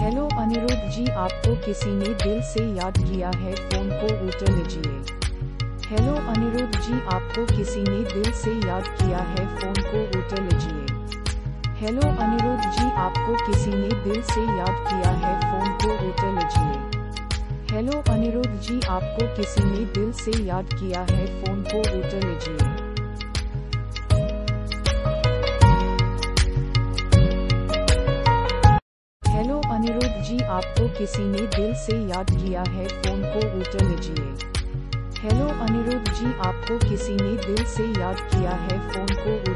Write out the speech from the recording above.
Hello Anirudh जी, आपको किसी ने दिल से याद किया है, फ़ोन को उठा लीजिए। हेलो अनिरुद्ध जी, आपको किसी ने दिल से याद किया है, फ़ोन को उठा लीजिए। हेलो अनिरुद्ध जी, आपको किसी ने दिल से याद किया है, फ़ोन को उठा लीजिए। हेलो अनिरुद्ध जी, आपको किसी ने दिल से याद किया है, फ़ोन को उठा लीजिए। जी आपको किसी ने दिल से याद किया है, फ़ोन को उठा लीजिए हेलो अनिरुद्ध जी, आपको किसी ने दिल से याद किया है, फ़ोन को